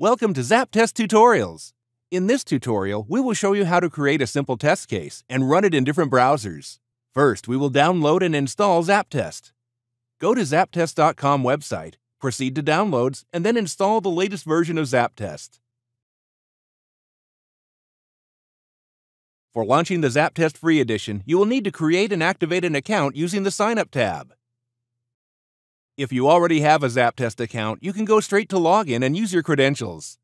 Welcome to Zaptest Tutorials. In this tutorial, we will show you how to create a simple test case and run it in different browsers. First, we will download and install Zaptest. Go to zaptest.com website, proceed to Downloads, and then install the latest version of Zaptest. For launching the Zaptest Free Edition, you will need to create and activate an account using the Sign Up tab. If you already have a Zaptest account, you can go straight to login and use your credentials.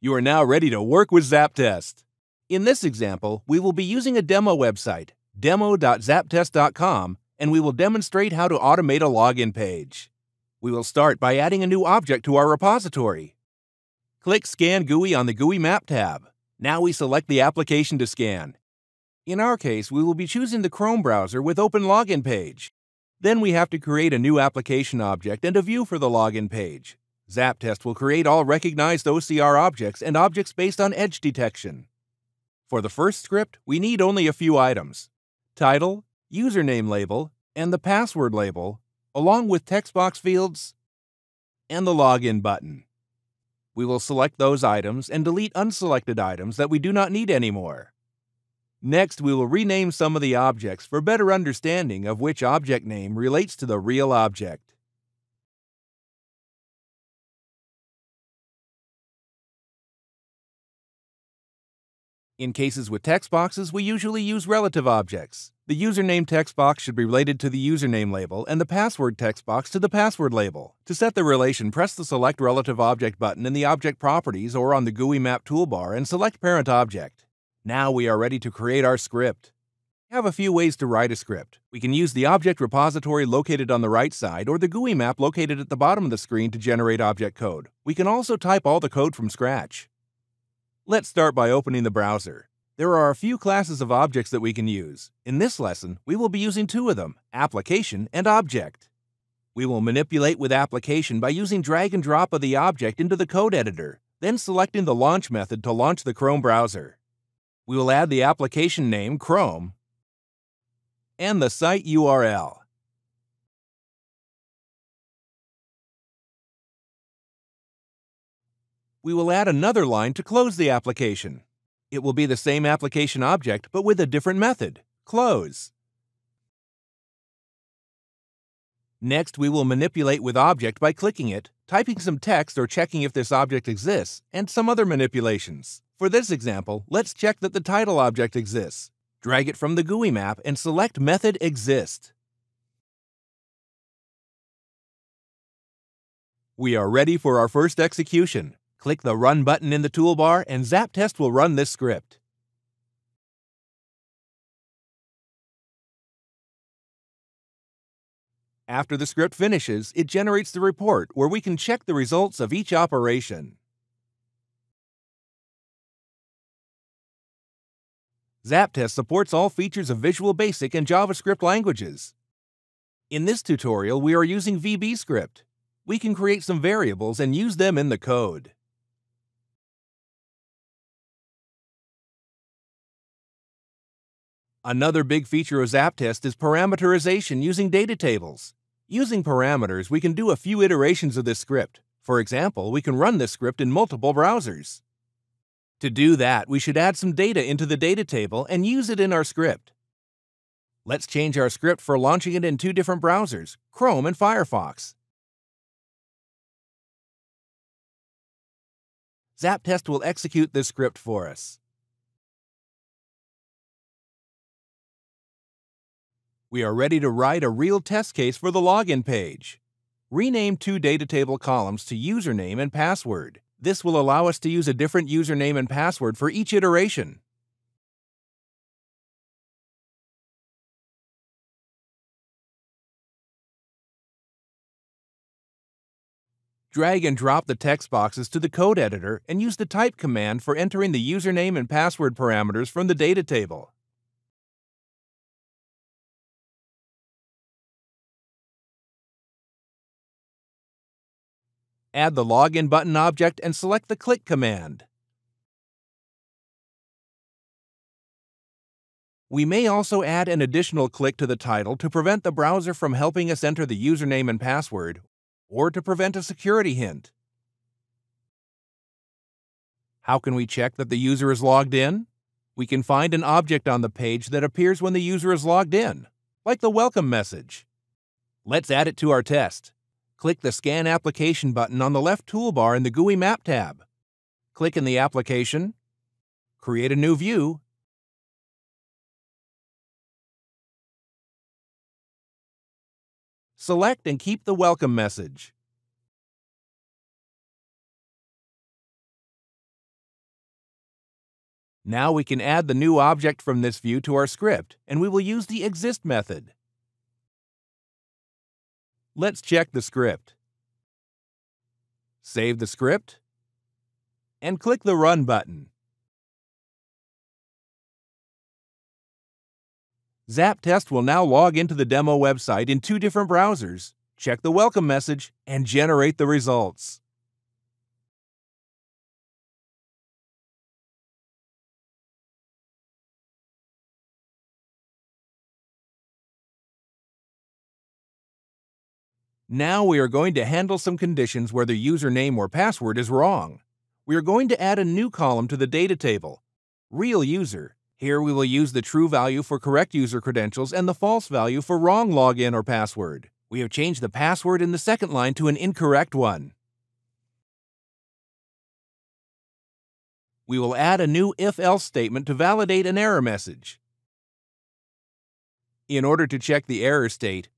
You are now ready to work with Zaptest. In this example, we will be using a demo website, demo.zaptest.com, and we will demonstrate how to automate a login page. We will start by adding a new object to our repository. Click Scan GUI on the GUI Map tab. Now we select the application to scan. In our case, we will be choosing the Chrome browser with Open Login Page. Then we have to create a new application object and a view for the login page. Zaptest will create all recognized OCR objects and objects based on edge detection. For the first script, we need only a few items. Title, username label, and the password label, along with text box fields and the login button. We will select those items and delete unselected items that we do not need anymore. Next, we will rename some of the objects for better understanding of which object name relates to the real object. In cases with text boxes, we usually use relative objects. The username text box should be related to the username label and the password text box to the password label. To set the relation, press the Select Relative Object button in the Object Properties or on the GUI Map toolbar and select Parent Object. Now we are ready to create our script. We have a few ways to write a script. We can use the object repository located on the right side or the GUI map located at the bottom of the screen to generate object code. We can also type all the code from scratch. Let's start by opening the browser. There are a few classes of objects that we can use. In this lesson, we will be using two of them, application and object. We will manipulate with application by using drag and drop of the object into the code editor, then selecting the launch method to launch the Chrome browser we will add the application name Chrome and the site URL. We will add another line to close the application. It will be the same application object but with a different method, close. Next, we will manipulate with object by clicking it, typing some text or checking if this object exists, and some other manipulations. For this example, let's check that the title object exists. Drag it from the GUI map and select Method Exist. We are ready for our first execution. Click the Run button in the toolbar and Zaptest will run this script. After the script finishes, it generates the report where we can check the results of each operation. Zaptest supports all features of Visual Basic and JavaScript languages. In this tutorial, we are using VBScript. We can create some variables and use them in the code. Another big feature of Zaptest is parameterization using data tables. Using parameters, we can do a few iterations of this script. For example, we can run this script in multiple browsers. To do that, we should add some data into the data table and use it in our script. Let's change our script for launching it in two different browsers, Chrome and Firefox. Zaptest will execute this script for us. We are ready to write a real test case for the login page. Rename two data table columns to username and password. This will allow us to use a different username and password for each iteration. Drag and drop the text boxes to the code editor and use the type command for entering the username and password parameters from the data table. Add the Login button object and select the Click command. We may also add an additional click to the title to prevent the browser from helping us enter the username and password, or to prevent a security hint. How can we check that the user is logged in? We can find an object on the page that appears when the user is logged in, like the welcome message. Let's add it to our test. Click the Scan Application button on the left toolbar in the GUI Map tab. Click in the application, create a new view, Select and keep the welcome message. Now we can add the new object from this view to our script, and we will use the exist method. Let's check the script. Save the script, and click the Run button. Zaptest will now log into the demo website in two different browsers, check the welcome message, and generate the results. Now we are going to handle some conditions where the username or password is wrong. We are going to add a new column to the data table, Real User. Here we will use the true value for correct user credentials and the false value for wrong login or password. We have changed the password in the second line to an incorrect one. We will add a new if-else statement to validate an error message. In order to check the error state,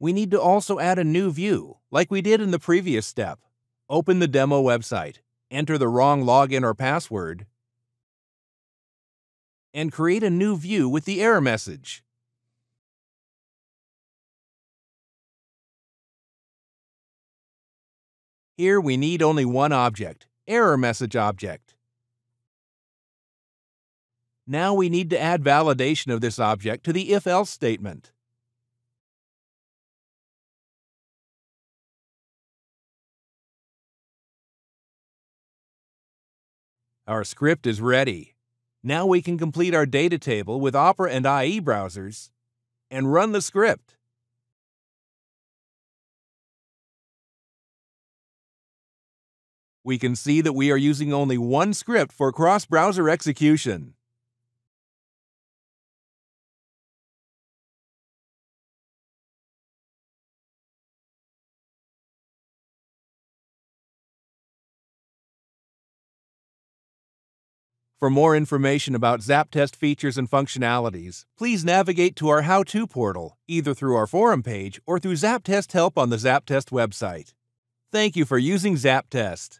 we need to also add a new view, like we did in the previous step. Open the demo website, enter the wrong login or password, and create a new view with the error message. Here we need only one object, error message object. Now we need to add validation of this object to the if-else statement. Our script is ready. Now we can complete our data table with Opera and IE browsers and run the script. We can see that we are using only one script for cross-browser execution. For more information about Zaptest features and functionalities, please navigate to our How-To portal, either through our forum page or through Zaptest help on the Zaptest website. Thank you for using Zaptest.